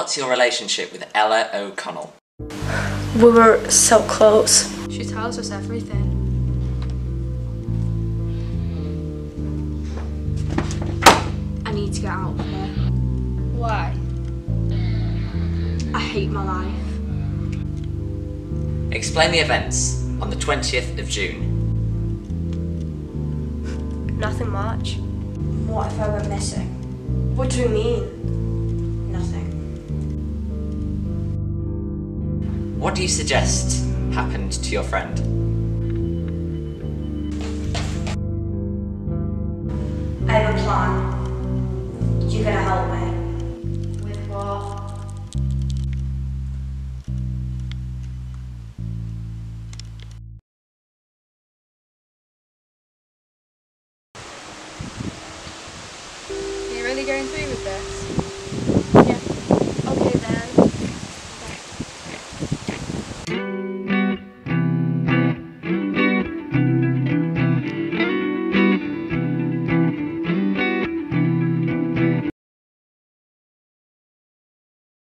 What's your relationship with Ella O'Connell? We were so close. She tells us everything. I need to get out of here. Why? I hate my life. Explain the events on the 20th of June. Nothing much. What if I went missing? What do you mean? What do you suggest happened to your friend? I have a plan. You're gonna help me? With what? Are you really going through with this?